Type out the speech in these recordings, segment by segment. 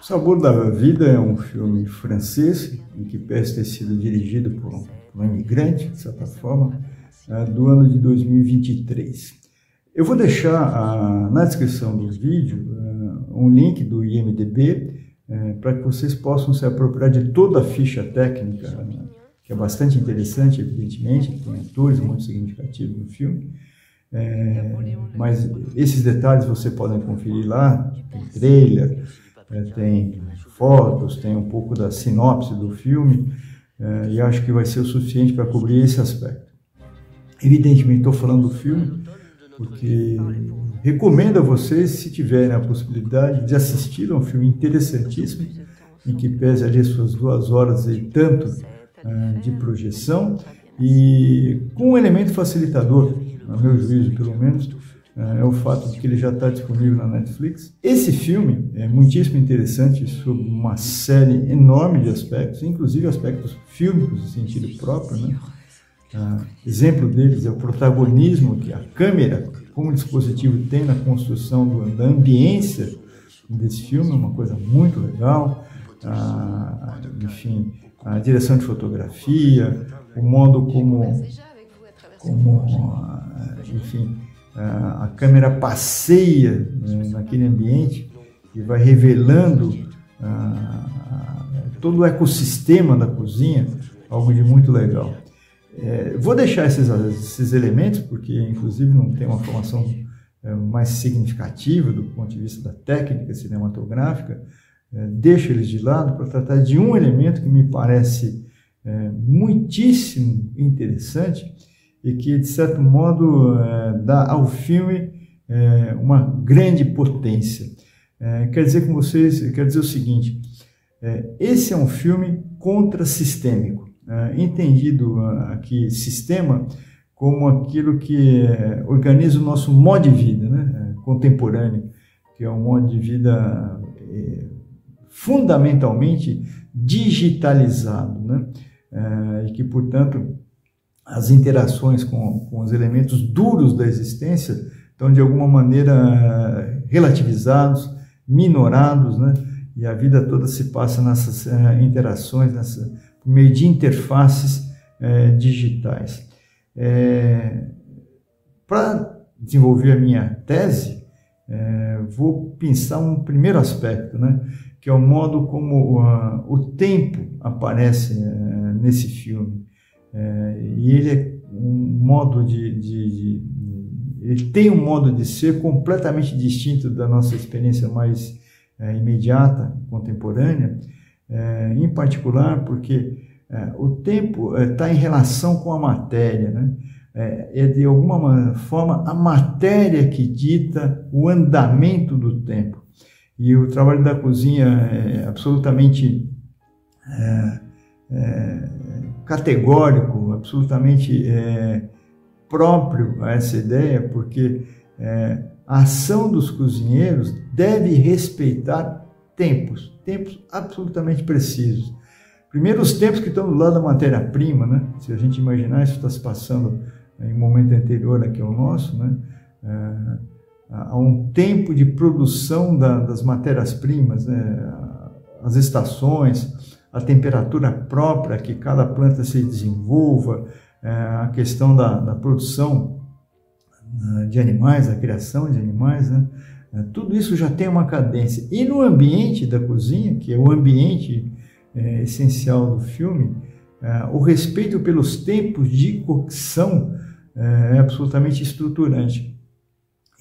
O Sabor da Vida é um filme francês, em que parece ter sido dirigido por um, um imigrante, de certa forma, é, do ano de 2023. Eu vou deixar ah, na descrição do vídeo ah, um link do IMDB é, para que vocês possam se apropriar de toda a ficha técnica, que é bastante interessante, evidentemente, tem atores muito significativos no filme. É, mas esses detalhes você podem conferir lá, tem trailer, é, tem fotos, tem um pouco da sinopse do filme, é, e acho que vai ser o suficiente para cobrir esse aspecto. Evidentemente, estou falando do filme, porque recomendo a vocês, se tiverem a possibilidade, de assistir a um filme interessantíssimo, em que pese ali suas duas horas e tanto uh, de projeção, e com um elemento facilitador, a meu juízo pelo menos, é o fato de que ele já está disponível na Netflix. Esse filme é muitíssimo interessante sobre uma série enorme de aspectos, inclusive aspectos fílmicos, no sentido próprio, né? Uh, exemplo deles é o protagonismo que a câmera, como dispositivo, tem na construção do, da ambiência desse filme, uma coisa muito legal. Uh, enfim, a direção de fotografia, o modo como, como uh, enfim, a câmera passeia naquele ambiente e vai revelando todo o ecossistema da cozinha, algo de muito legal. É, vou deixar esses, esses elementos, porque inclusive não tem uma formação é, mais significativa do ponto de vista da técnica cinematográfica, é, deixo eles de lado para tratar de um elemento que me parece é, muitíssimo interessante e que, de certo modo, é, dá ao filme é, uma grande potência. quer dizer com vocês, quer dizer o seguinte, esse é um filme contrassistêmico entendido aqui sistema como aquilo que organiza o nosso modo de vida né, contemporâneo, que é um modo de vida fundamentalmente digitalizado, né, e que, portanto, as interações com, com os elementos duros da existência estão, de alguma maneira, relativizados, minorados, né, e a vida toda se passa nessas interações, nessa por meio de interfaces é, digitais. É, Para desenvolver a minha tese, vou pensar um primeiro aspecto, né, que é o modo como uh, o tempo aparece uh, nesse filme. É, e ele é um modo de, de, de, ele tem um modo de ser completamente distinto da nossa experiência mais é, imediata, contemporânea, é, em particular porque é, o tempo está é, em relação com a matéria, né? É, é de alguma forma a matéria que dita o andamento do tempo. E o trabalho da cozinha é absolutamente é, é, categórico, absolutamente é, próprio a essa ideia, porque a ação dos cozinheiros deve respeitar tempos, tempos absolutamente precisos. Primeiro, os tempos que estão do lado da matéria-prima, né? Se a gente imaginar isso está se passando em um momento anterior aqui ao nosso, né? É, há um tempo de produção da, das matérias-primas, né? as estações, a temperatura própria que cada planta se desenvolva, é, a questão da, da produção né, de animais, a criação de animais, né? É, tudo isso já tem uma cadência. E no ambiente da cozinha, que é o ambiente é, essencial do filme, é, o respeito pelos tempos de cocção é, é absolutamente estruturante.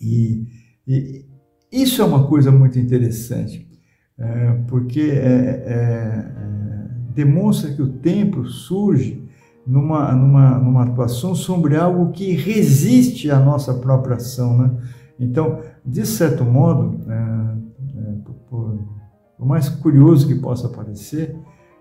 E, e, isso é uma coisa muito interessante, é, porque é, demonstra que o tempo surge numa, numa, numa atuação sobre algo que resiste à nossa própria ação, né? Então, de certo modo, é, é, por, por, mais curioso que possa parecer,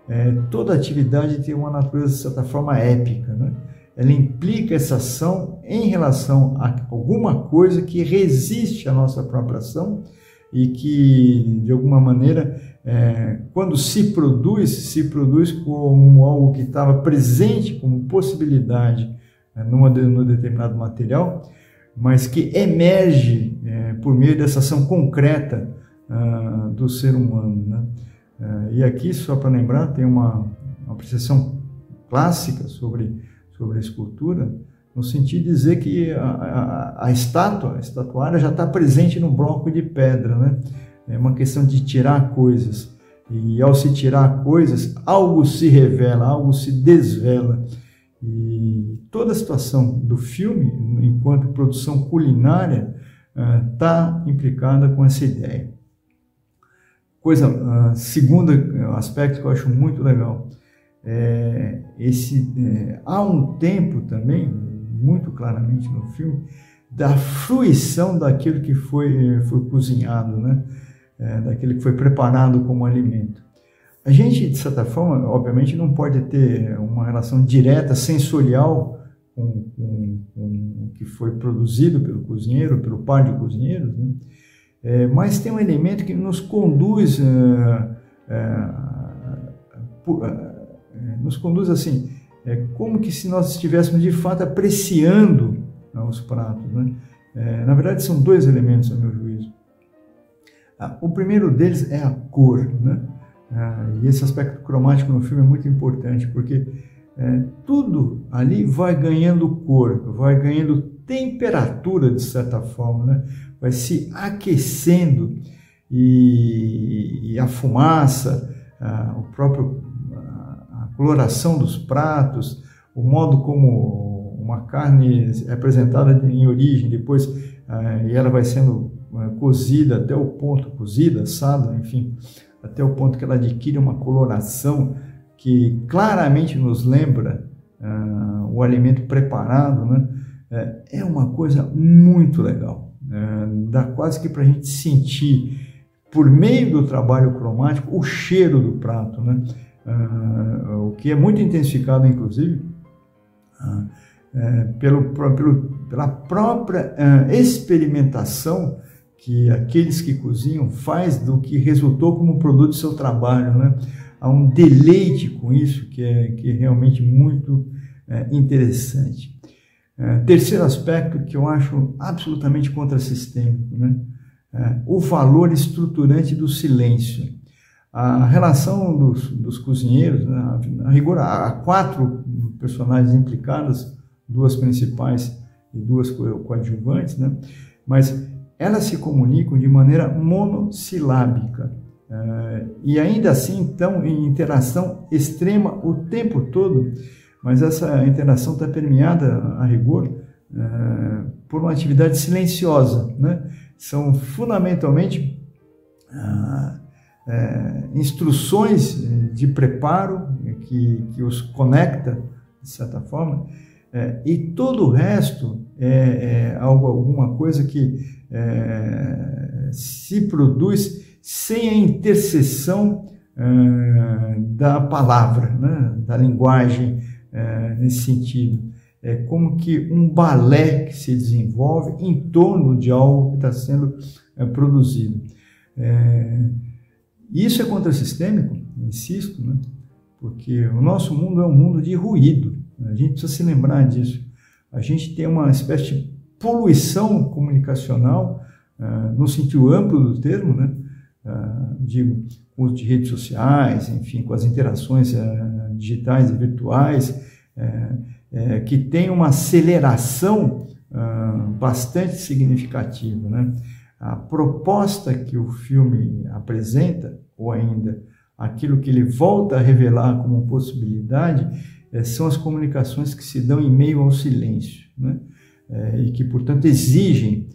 é, toda atividade tem uma natureza, de certa forma, épica. Né? Ela implica essa ação em relação a alguma coisa que resiste à nossa própria ação e que, de alguma maneira, é, quando se produz, se produz como algo que estava presente como possibilidade é, numa, num determinado material, mas que emerge é, por meio dessa ação concreta uh, do ser humano. Né? Uh, e aqui, só para lembrar, tem uma, uma apreciação clássica sobre, sobre a escultura, no sentido de dizer que a, a, a estátua, a estatuária já está presente no bloco de pedra, né? É uma questão de tirar coisas. E ao se tirar coisas, algo se revela, algo se desvela. E toda a situação do filme, enquanto produção culinária, está uh, implicada com essa ideia. Coisa, uh, segundo aspecto que eu acho muito legal, é esse, é, há um tempo também, muito claramente no filme, da fruição daquilo que foi, foi cozinhado, né? É, daquilo que foi preparado como alimento. A gente, de certa forma, obviamente, não pode ter uma relação direta, sensorial, com, com, com o que foi produzido pelo cozinheiro, pelo par de cozinheiros, né? É, mas tem um elemento que nos conduz, é, é nos conduz assim, é como que se nós estivéssemos de fato apreciando né, os pratos. Né? É, na verdade, são dois elementos, a meu juízo. Ah, o primeiro deles é a cor, né? Ah, e esse aspecto cromático no filme é muito importante, porque é, tudo ali vai ganhando cor, vai ganhando temperatura, de certa forma, né? vai se aquecendo e, e a fumaça, ah, o próprio, coloração dos pratos, o modo como uma carne é apresentada em origem, depois ah, e ela vai sendo ah, cozida até o ponto, cozida, assada, enfim, até o ponto que ela adquire uma coloração que claramente nos lembra uh, o alimento preparado, né? É, é uma coisa muito legal. Uh, dá quase que para a gente sentir, por meio do trabalho cromático, o cheiro do prato, né? Uh, o que é muito intensificado, inclusive, uh, pelo, pelo, pela própria experimentação que aqueles que cozinham faz do que resultou como produto do seu trabalho, né? Há um deleite com isso que é, que é realmente muito é, interessante. É, terceiro aspecto que eu acho absolutamente contrassistêmico, né? É, o valor estruturante do silêncio. A relação dos, dos cozinheiros, né? a rigor, há quatro personagens implicadas, duas principais e duas coadjuvantes, né? mas elas se comunicam de maneira monossilábica. Uh, e ainda assim estão em interação extrema o tempo todo, mas essa interação está permeada, a rigor, uh, por uma atividade silenciosa. Né? São fundamentalmente uh, instruções de preparo que, que os conecta, de certa forma, e todo o resto é, é algo, alguma coisa que se produz sem a intercessão da palavra, né? da linguagem nesse sentido. É como que um balé que se desenvolve em torno de algo que está sendo produzido. É, isso é contrassistêmico, insisto, né? porque o nosso mundo é um mundo de ruído. A gente precisa se lembrar disso. A gente tem uma espécie de poluição comunicacional, no sentido amplo do termo, né? Ah, digo, uso de redes sociais, enfim, com as interações uh, digitais e virtuais, uh, que tem uma aceleração uh, bastante significativa. Né? A proposta que o filme apresenta, ou ainda aquilo que ele volta a revelar como possibilidade, são as comunicações que se dão em meio ao silêncio, né? e que, portanto, exigem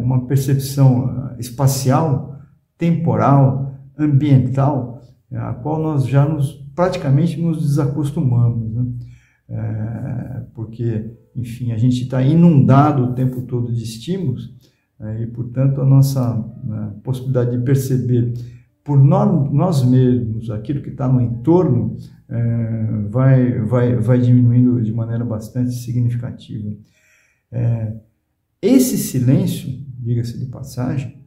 uma percepção espacial temporal, ambiental, a qual nós já nos praticamente nos desacostumamos, né? é, porque, enfim, a gente está inundado o tempo todo de estímulos é, e, portanto, a nossa né, possibilidade de perceber por nós, mesmos aquilo que está no entorno é, vai, vai, vai diminuindo de maneira bastante significativa. É, esse silêncio, diga-se de passagem,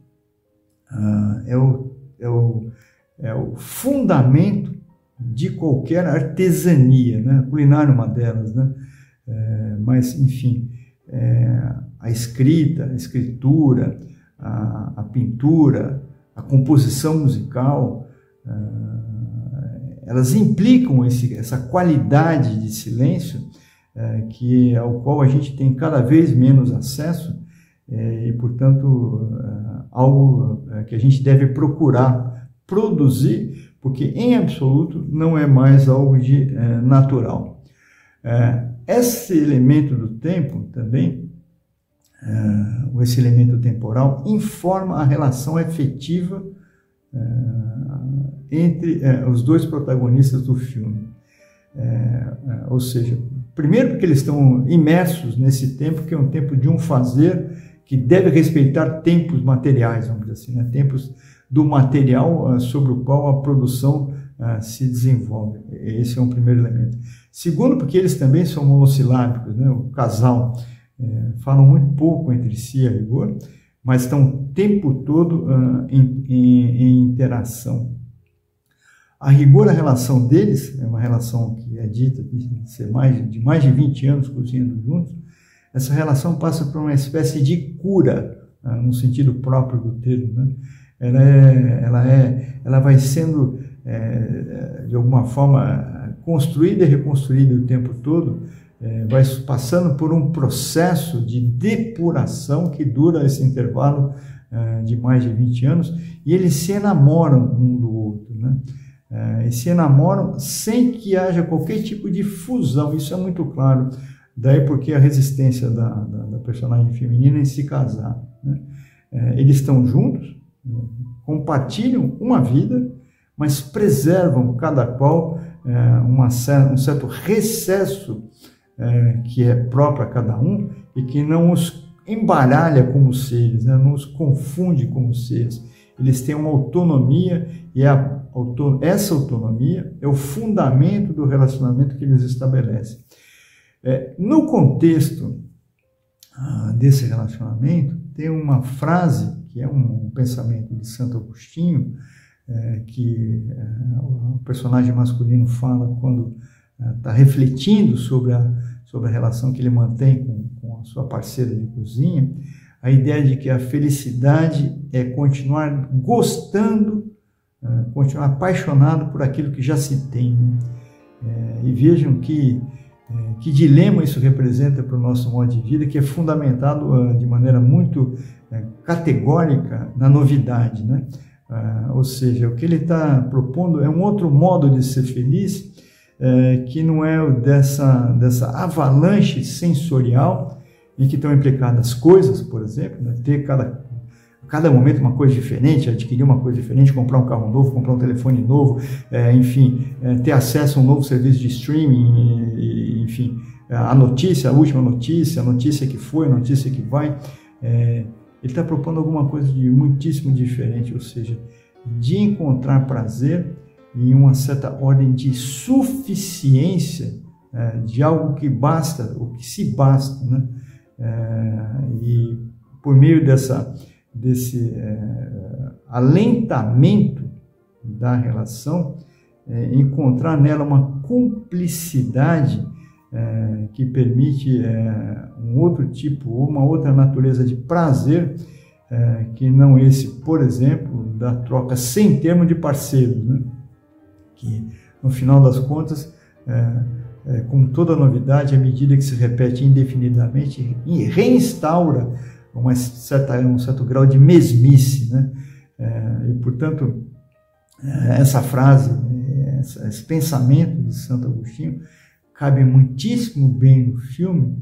ah, é, o, é, o, é o fundamento de qualquer artesania, né? Culinária é uma delas, né? Mas, enfim, é, a escrita, a escritura, a, a, pintura, a composição musical, elas implicam esse, essa qualidade de silêncio que ao qual a gente tem cada vez menos acesso e, portanto, algo que a gente deve procurar produzir, porque em absoluto não é mais algo de natural. Esse elemento do tempo também uh, esse elemento temporal, informa a relação efetiva uh, entre uh, os dois protagonistas do filme. ou seja, primeiro porque eles estão imersos nesse tempo que é um tempo de um fazer que deve respeitar tempos materiais, vamos dizer assim, né? tempos do material sobre o qual a produção se desenvolve. Esse é um primeiro elemento. Segundo, porque eles também são monossilábicos, né? o casal é, falam muito pouco entre si a rigor, mas estão o tempo todo uh, em, em, em, interação. A rigor, a relação deles, é uma relação que é dita de ser mais, de mais de 20 anos cozinhando juntos, essa relação passa por uma espécie de cura, uh, no sentido próprio do termo. Né? Ela, é, ela, é, ela vai sendo, é, de alguma forma, construída e reconstruída o tempo todo, é, vai passando por um processo de depuração que dura esse intervalo é, de mais de 20 anos e eles se enamoram um do outro, né? É, e se enamoram sem que haja qualquer tipo de fusão, isso é muito claro. Daí porque a resistência da, da, da personagem feminina em se casar. Né? É, eles estão juntos, né? compartilham uma vida, mas preservam cada qual uma, um certo recesso é, que é próprio a cada um e que não os embaralha como seres, né? não os confunde como seres. Eles têm uma autonomia e a, essa autonomia é o fundamento do relacionamento que eles estabelecem. É, no contexto ah, desse relacionamento, tem uma frase que é um pensamento de Santo Agostinho, é, que é, o personagem masculino fala quando está refletindo sobre a, sobre a relação que ele mantém com, com a sua parceira de cozinha, a ideia de que a felicidade é continuar gostando, continuar apaixonado por aquilo que já se tem. Né? É, e vejam que, é, que dilema isso representa para o nosso modo de vida, que é fundamentado uh, de maneira muito categórica na novidade. Né? Ou seja, o que ele está propondo é um outro modo de ser feliz é, que não é dessa, dessa avalanche sensorial em que estão implicadas coisas, por exemplo, né? ter cada, cada momento uma coisa diferente, adquirir uma coisa diferente, comprar um carro novo, comprar um telefone novo, é, enfim, é, ter acesso a um novo serviço de streaming, e, enfim, a notícia, a última notícia, a notícia que foi, a notícia que vai. É, ele está propondo alguma coisa de muitíssimo diferente, ou seja, de encontrar prazer em uma certa ordem de suficiência é, de algo que basta, o que se basta, né? É, e por meio dessa, desse é, alentamento da relação, é, encontrar nela uma cumplicidade é, que permite é, um outro tipo, uma outra natureza de prazer, que não esse, por exemplo, da troca sem termo de parceiros, né? que no final das contas, é, é, como toda novidade, à medida que se repete indefinidamente, reinstaura uma certa, um certo grau de mesmice. Né? É, e, portanto, é, essa frase, esse pensamento de Santo Agostinho cabe muitíssimo bem no filme,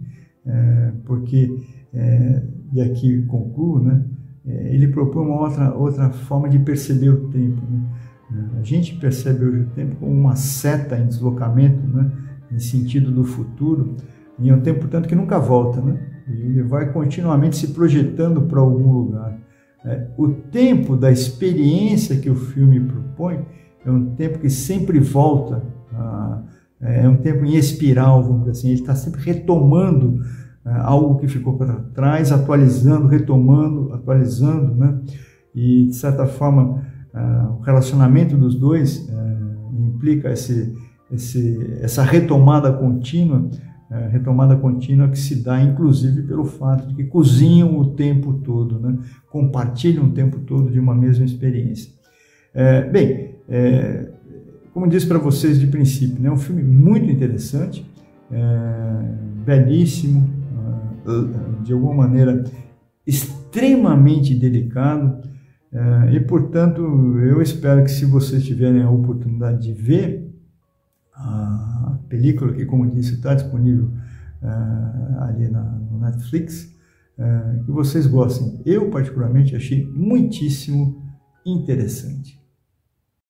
é, porque, é, e aqui concluo, né? ele propõe uma outra, outra forma de perceber o tempo. Né? A gente percebe hoje o tempo como uma seta em deslocamento, né? em sentido do futuro, e é um tempo, portanto, que nunca volta, né? ele vai continuamente se projetando para algum lugar. É, o tempo da experiência que o filme propõe é um tempo que sempre volta, a, é um tempo em espiral, vamos dizer assim, ele está sempre retomando é, algo que ficou para trás, atualizando, retomando, atualizando, né? e de certa forma Uh, o relacionamento dos dois implica esse, esse, essa retomada contínua é, retomada contínua que se dá, inclusive, pelo fato de que cozinham o tempo todo, né? compartilham o tempo todo de uma mesma experiência. É, bem, é, como disse para vocês de princípio, é né? um filme muito interessante, é, belíssimo, é, de alguma maneira extremamente delicado, é, e portanto eu espero que se vocês tiverem a oportunidade de ver a película, que como disse está disponível é, ali na, no Netflix, que vocês gostem. Eu particularmente achei muitíssimo interessante.